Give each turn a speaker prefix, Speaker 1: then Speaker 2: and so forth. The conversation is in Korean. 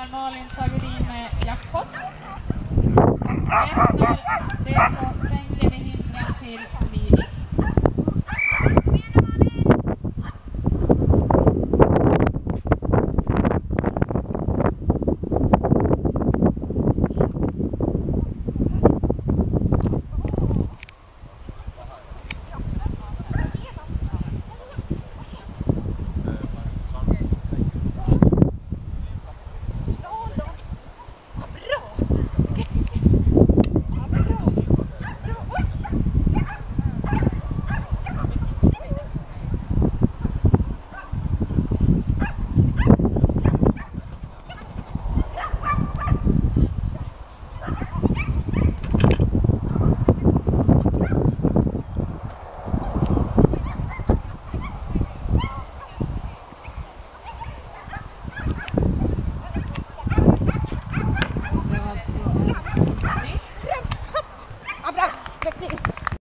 Speaker 1: är Malin Sagerin med jackpot. Efter det så Det var alltså